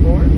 more.